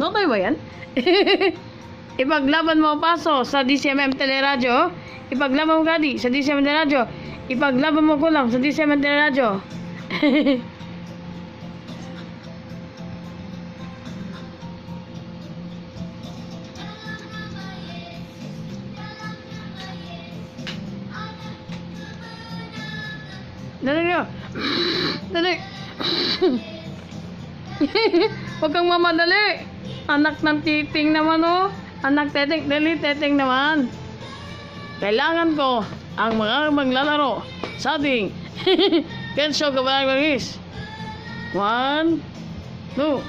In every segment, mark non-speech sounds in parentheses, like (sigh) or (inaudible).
Okay ba yan? (laughs) Ipaglaban mo ang paso sa DCMM Teleradyo. Ipaglaban mo gadi sa DCMM Teleradyo. Ipaglaban mo kulang sa DCMM Teleradyo. (laughs) Dali nyo. (laughs) Dali. Huwag kang mamadali. Anak ng titing naman oh. Anak teting, dali teting naman. Kailangan ko ang mga maglalaro sa ating Kensho (laughs) Kabalagis. One, two.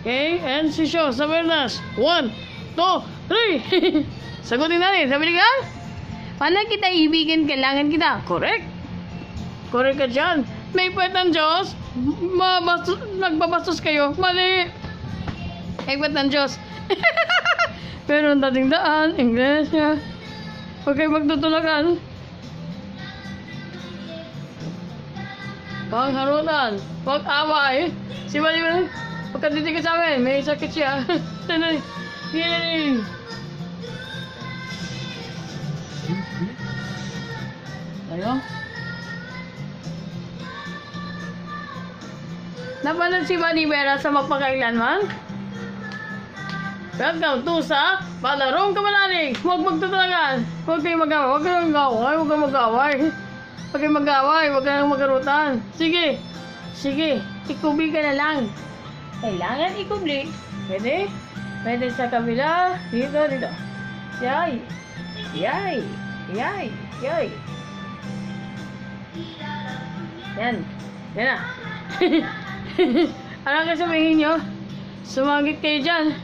Okay, and si Show sa Vernas. One, two, three. (laughs) Sagutin natin. Sabi ka? Paano kita ibigin? Kailangan kita. Correct. Correct ka dyan. May puwet ng Diyos. Mabastos, nagbabastos kayo. Mali. Puwet ng Diyos. (laughs) Pero ang dating daan, Iglesia. Huwag kayo magtutulakan. Huwag harutan. Huwag away. Si Mali mo, huwag ka titigil sa amin. May sakit siya. Tanay. Yay! Tayo? Napanood si Manny Vera sa mapakailanman? Welcome to sa Palarong Kamalanig. Huwag magtutulagan. Huwag kayong mag-away. Huwag kayong mag-away. Huwag kayong mag-away. Huwag kayong mag-away. Huwag kayong magarutan. Sige. Sige. Ikubi ka na lang. Kailangan ikubli. Pwede? Pwede sa kabila. Dito, dito. Yay. Yay. Yay. Yay. Yan. Yan na. (laughs) ano ka sabihin nyo? Sumagit kayo dyan.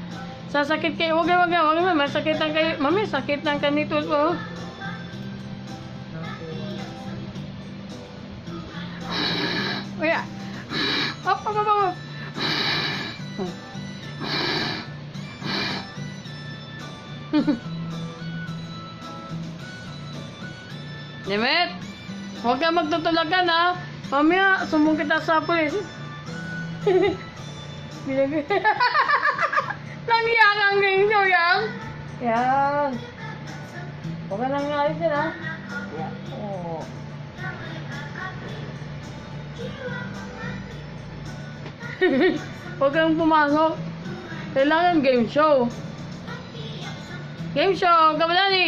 Sasakit kayo. Huwag huwag. Huwag kayo. Masakitan kayo. Mami, sakit ng kanito ko. Kuya. Up, up, up, up. Demet, huwag ka magtutulagan ha. Mamaya, sumbong kita sa pulis. (laughs) (laughs) Binag- Nangyak ang game nyo yan. Yan. Huwag ka nang yan ha. Yan. Oo. (laughs) Huwag kang pumasok. Kailangan game show. Game show, kabalani.